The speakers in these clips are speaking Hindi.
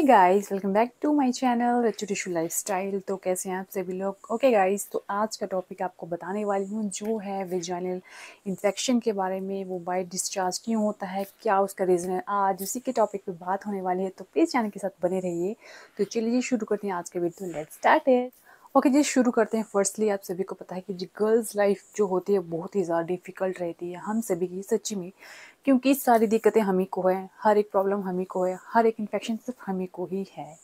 Hey guys welcome back to my channel Rachchu Tishu lifestyle तो कैसे हैं आप सभी लोग? ओके गाइस तो आज का टॉपिक आपको बताने वाली हूँ, जो है विजाइनल इन्फेक्शन के बारे में, वो बाइट डिस्चार्ज क्यों होता है, क्या उसका रीज़न है? आज उसी के टॉपिक पे बात होने वाली है तो प्लीज़ चैनल के साथ बने रहिए। तो चलिए शुरू करते हैं आज के वीडियो लेट स्टार्ट है ओके जी, शुरू करते हैं फर्स्टली आप सभी को पता है कि जी गर्ल्स लाइफ जो होती है बहुत ही ज़्यादा डिफ़िकल्ट रहती है हम सभी की, सच्ची में। क्योंकि सारी दिक्कतें हम ही को है, हर एक प्रॉब्लम हम ही को है, हर एक इन्फेक्शन सिर्फ़ हम ही को ही है।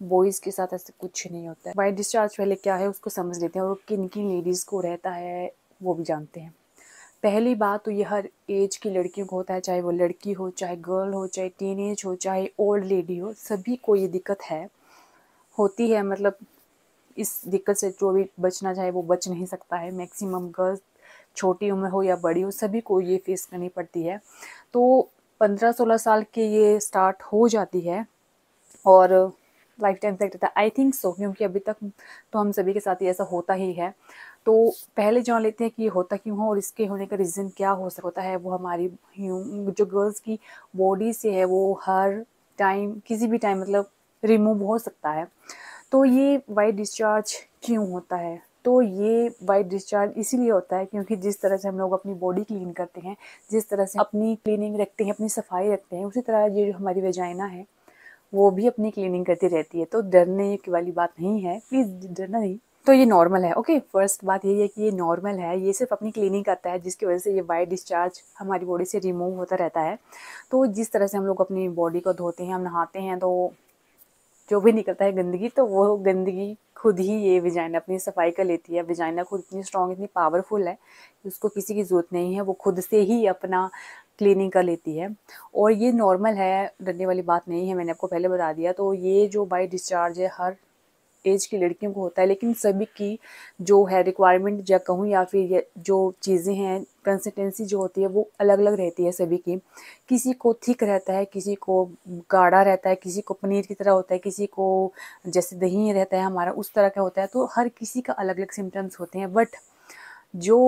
बॉयज़ के साथ ऐसे कुछ नहीं होता है। वाइट डिस्चार्ज पहले क्या है उसको समझ लेते हैं और किन किन लेडीज़ को रहता है वो भी जानते हैं। पहली बात तो ये हर एज की लड़कियों को होता है, चाहे वो लड़की हो, चाहे गर्ल हो, चाहे टीन हो, चाहे ओल्ड लेडी हो, सभी को ये दिक्कत है, होती है मतलब इस दिक्कत से जो भी बचना चाहे वो बच नहीं सकता है। मैक्सिमम गर्ल्स छोटी उम्र हो या बड़ी हो, सभी को ये फेस करनी पड़ती है। तो पंद्रह सोलह साल के ये स्टार्ट हो जाती है और लाइफ टाइम तक रहता है। आई थिंक सो क्योंकि अभी तक तो हम सभी के साथ ही ऐसा होता ही है। तो पहले जान लेते हैं कि ये होता क्यों हो और इसके होने का रीज़न क्या हो सकता है। वो हमारी जो गर्ल्स की बॉडी से है, वो हर टाइम किसी भी टाइम मतलब रिमूव हो सकता है। तो ये वाइट डिस्चार्ज क्यों होता है? तो ये वाइट डिस्चार्ज इसीलिए होता है क्योंकि जिस तरह से हम लोग अपनी बॉडी क्लीन करते हैं जिस तरह से अपनी क्लीनिंग रखते हैं अपनी सफ़ाई रखते हैं उसी तरह ये जो हमारी वेजाइना है वो भी अपनी क्लीनिंग करती रहती है। तो डरने की वाली बात नहीं है प्लीज़ डरना नहीं। तो ये नॉर्मल है ओके फ़र्स्ट बात यही है कि ये नॉर्मल है ये सिर्फ़ अपनी क्लीनिंग करता है जिसकी वजह से ये वाइट डिस्चार्ज हमारी बॉडी से रिमूव होता रहता है। तो जिस तरह से हम लोग अपनी बॉडी को धोते हैं हम नहाते हैं तो जो भी निकलता है गंदगी तो वो गंदगी खुद ही ये विजाइना अपनी सफ़ाई कर लेती है। विजाइना खुद इतनी स्ट्रांग इतनी पावरफुल है कि उसको किसी की ज़रूरत नहीं है। वो खुद से ही अपना क्लीनिंग कर लेती है। और ये नॉर्मल है, डरने वाली बात नहीं है, मैंने आपको पहले बता दिया। तो ये जो बाई डिस्चार्ज है, हर एज की लड़कियों को होता है, लेकिन सभी की जो है रिक्वायरमेंट या कहूँ या फिर जो चीज़ें हैं कंसिस्टेंसी जो होती है, वो अलग अलग रहती है सभी की। किसी को थिक रहता है, किसी को गाढ़ा रहता है, किसी को पनीर की तरह होता है, किसी को जैसे दही रहता है, हमारा उस तरह का होता है तो हर किसी का अलग अलग सिम्टम्स होते हैं। बट जो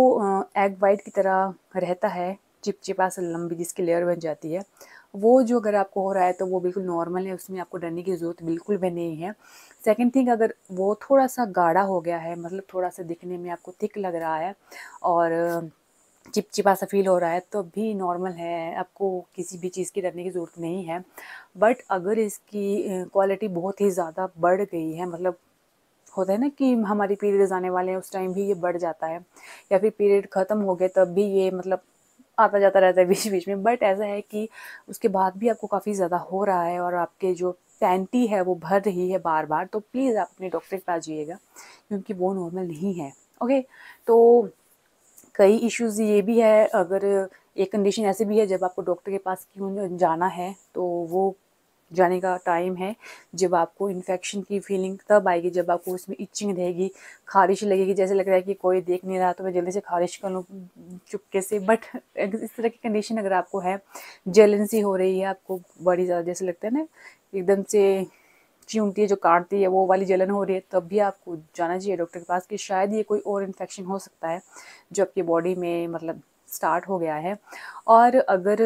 एग वाइट की तरह रहता है, चिपचिपा से लंबी जिसकी लेयर बन जाती है वो जो अगर आपको हो रहा है तो वो बिल्कुल नॉर्मल है, उसमें आपको डरने की ज़रूरत बिल्कुल भी नहीं है। सेकंड थिंग अगर वो थोड़ा सा गाढ़ा हो गया है मतलब थोड़ा सा दिखने में आपको थिक लग रहा है और चिपचिपा सा फील हो रहा है तो भी नॉर्मल है, आपको किसी भी चीज़ की डरने की ज़रूरत नहीं है। बट अगर इसकी क्वालिटी बहुत ही ज़्यादा बढ़ गई है मतलब होता है ना कि हमारी पीरियड्स आने वाले हैं, उस टाइम भी ये बढ़ जाता है, या फिर पीरियड ख़त्म हो गए, तब भी ये मतलब आता जाता रहता है बीच बीच में। बट ऐसा है कि उसके बाद भी आपको काफ़ी ज़्यादा हो रहा है और आपके जो पैंटी है वो भर रही है बार बार तो प्लीज़ आप अपने डॉक्टर के पास जाइएगा, क्योंकि वो नॉर्मल नहीं है। ओके तो कई इश्यूज़ ये भी है, अगर एक कंडीशन ऐसी भी है जब आपको डॉक्टर के पास क्यों जाना है तो वो जाने का टाइम है। जब आपको इन्फेक्शन की फीलिंग तब आएगी, जब आपको उसमें इचिंग रहेगी, खारिश लगेगी। जैसे लग रहा है कि कोई देख नहीं रहा तो मैं जल्दी से खारिश कर लूँ चुपके से। बट इस तरह की कंडीशन अगर आपको है जलन हो रही है, आपको बड़ी ज़्यादा जैसे लगता है ना, एकदम से चिंटी है, जो काटती है, वो वाली जलन हो रही है, तब भी आपको जाना चाहिए डॉक्टर के पास कि शायद ये कोई और इन्फेक्शन हो सकता है, जो आपकी बॉडी में मतलब स्टार्ट हो गया है। और अगर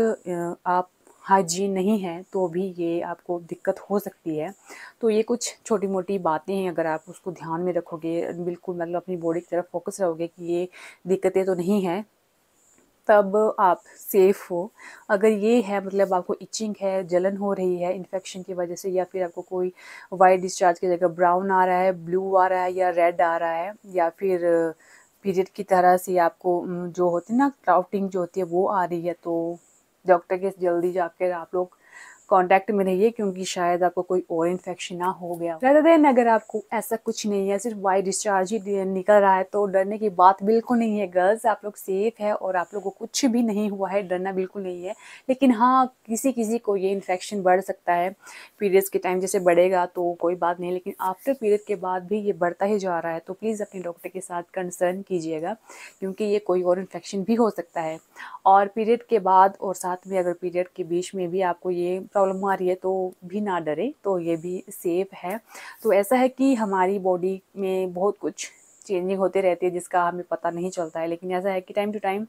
आप हाइजीन नहीं है तो भी ये आपको दिक्कत हो सकती है। तो ये कुछ छोटी मोटी बातें हैं, अगर आप उसको ध्यान में रखोगे, बिल्कुल मतलब अपनी बॉडी की तरफ़ फोकस रहोगे कि ये दिक्कतें तो नहीं हैं, तब आप सेफ़ हो। अगर ये है मतलब आपको इचिंग है, जलन हो रही है इन्फेक्शन की वजह से, या फिर आपको कोई वाइट डिस्चार्ज की जगह ब्राउन आ रहा है ब्लू आ रहा है, या रेड आ रहा है, या फिर पीरियड की तरह से आपको, जो होती है ना क्राउटिंग जो होती है, वो आ रही है तो डॉक्टर के जल्दी जाकर आप लोग कांटेक्ट में रहिए, क्योंकि शायद आपको कोई और इन्फेक्शन ना हो गया रहते देन अगर आपको ऐसा कुछ नहीं है, सिर्फ़ वाई डिस्चार्ज ही निकल रहा है तो डरने की बात बिल्कुल नहीं है। गर्ल्स आप लोग सेफ़ है और आप लोगों को कुछ भी नहीं हुआ है, डरना बिल्कुल नहीं है। लेकिन हाँ किसी किसी को ये इन्फेक्शन बढ़ सकता है। पीरियड्स के टाइम जैसे बढ़ेगा तो कोई बात नहीं, लेकिन आफ्टर पीरियड के बाद भी ये बढ़ता ही जा रहा है। तो प्लीज़ अपने डॉक्टर के साथ कंसर्न कीजिएगा, क्योंकि ये कोई और इन्फेक्शन भी हो सकता है। और पीरियड के बाद और साथ में अगर पीरियड के बीच में भी आपको ये प्रॉब्लम आ रही है तो भी ना डरे तो ये भी सेफ़ है। तो ऐसा है कि हमारी बॉडी में बहुत कुछ चेंजिंग होते रहती है जिसका हमें पता नहीं चलता है, लेकिन ऐसा है कि टाइम टू टाइम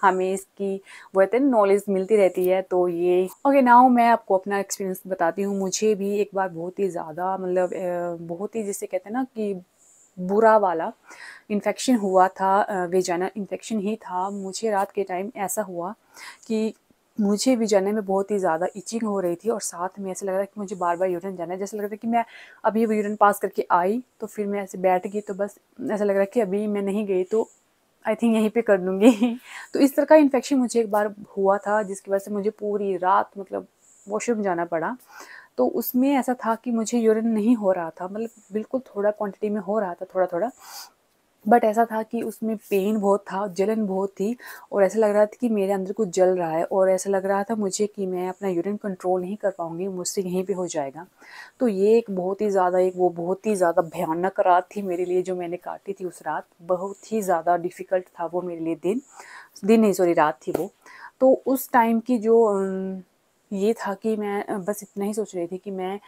हमें इसकी वो कहते हैं नॉलेज मिलती रहती है तो ये ओके नाउ मैं आपको अपना एक्सपीरियंस बताती हूँ। मुझे भी एक बार बहुत ही ज़्यादा मतलब बहुत ही जिसे कहते हैं ना कि बुरा वाला इन्फेक्शन हुआ था वेजाना इन्फेक्शन ही था। मुझे रात के टाइम ऐसा हुआ कि मुझे भी जाने में बहुत ही ज़्यादा इचिंग हो रही थी और साथ में ऐसा लग रहा कि मुझे बार बार यूरिन जाना है। जैसे लग रहा था कि मैं अभी वो यूरिन पास करके आई तो फिर मैं ऐसे बैठ गई तो बस ऐसा लग रहा कि अभी मैं नहीं गई तो आई थिंक यहीं पे कर लूँगी। तो इस तरह का इन्फेक्शन मुझे एक बार हुआ था, जिसकी वजह से मुझे पूरी रात मतलब वॉशरूम जाना पड़ा। तो उसमें ऐसा था कि मुझे यूरिन नहीं हो रहा था मतलब बिल्कुल थोड़ा क्वांटिटी में हो रहा था थोड़ा थोड़ा बट ऐसा था कि उसमें पेन बहुत था, जलन बहुत थी और ऐसा लग रहा था कि मेरे अंदर कुछ जल रहा है और ऐसा लग रहा था मुझे कि मैं अपना यूरिन कंट्रोल नहीं कर पाऊँगी, मुझसे यहीं पे हो जाएगा। तो ये एक बहुत ही ज़्यादा एक, वो बहुत ही ज़्यादा भयानक रात थी मेरे लिए जो मैंने काटी थी उस रात। बहुत ही ज़्यादा डिफ़िकल्ट था वो मेरे लिए दिन दिन नहीं सॉरी रात थी वो। तो उस टाइम की जो ये था कि मैं, बस इतना ही सोच रही थी कि मैं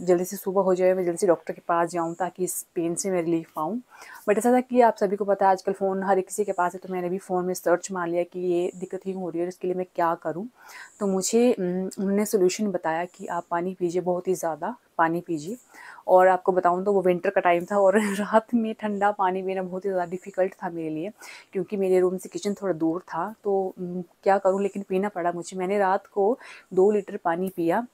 जल्दी से सुबह हो जाए, मैं जल्दी से डॉक्टर के पास जाऊँ ताकि इस पेन से मैं रिलीफ पाऊँ। बट ऐसा था कि आप सभी को पता है आजकल फ़ोन हर किसी के पास है तो मैंने भी फ़ोन में सर्च मार लिया कि ये दिक्कत ही हो रही है और इसके लिए मैं क्या करूँ। तो मुझे उन्होंने सोल्यूशन बताया कि आप पानी पीजिए बहुत ही ज़्यादा। पानी पीजिए। और आपको बताऊँ तो वो विंटर का टाइम था और रात में ठंडा पानी पीना बहुत ही ज़्यादा डिफ़िकल्ट था मेरे लिए, क्योंकि मेरे रूम से किचन थोड़ा दूर था। तो क्या करूँ, लेकिन पीना पड़ा मुझे। मैंने रात को दो लीटर पानी पिया।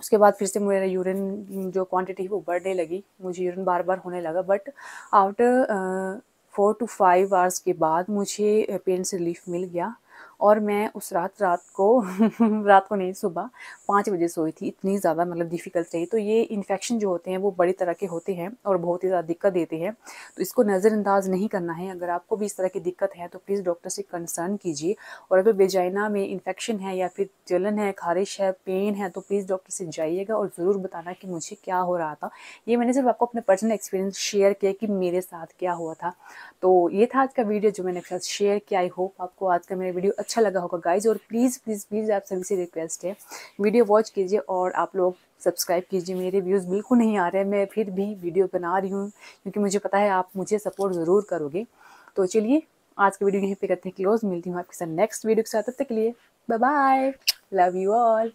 उसके बाद फिर से मेरा यूरिन जो क्वांटिटी वो बढ़ने लगी। मुझे यूरिन बार बार होने लगा। But after four to five hours के बाद मुझे पेन से रिलीफ मिल गया। और मैं उस रात रात को रात को नहीं, सुबह पाँच बजे सोई थी। इतनी ज़्यादा मतलब डिफ़िकल्ट रही। तो ये इन्फेक्शन जो होते हैं, वो बड़ी तरह के होते हैं और बहुत ही ज़्यादा दिक्कत देते हैं। तो इसको नज़रअंदाज नहीं करना है। अगर आपको भी इस तरह की दिक्कत है तो प्लीज़ डॉक्टर से कंसर्न कीजिए। और अगर बेजाइना में इन्फेक्शन है या फिर जलन है, खारिश है पेन है तो प्लीज़ डॉक्टर से जाइएगा और ज़रूर बताना कि मुझे क्या हो रहा था। ये मैंने सिर्फ़ आपको अपने पर्सनल एक्सपीरियंस शेयर किया कि मेरे साथ क्या हुआ था। तो ये था आज का वीडियो जो मैंने साथ शेयर किया। आई होप आपको आज का मेरा वीडियो अच्छा लगा होगा गाइज़ और प्लीज़ प्लीज़ प्लीज़ आप सभी से रिक्वेस्ट है वीडियो वॉच कीजिए और आप लोग सब्सक्राइब कीजिए। मेरे व्यूज़ बिल्कुल नहीं आ रहे मैं फिर भी वीडियो बना रही हूँ, क्योंकि मुझे पता है आप मुझे सपोर्ट ज़रूर करोगे। तो चलिए, आज के वीडियो यहीं पे करते हैं क्लोज मिलती हूँ आपके साथ नेक्स्ट वीडियो के साथ, तब तक के लिए bye bye love you all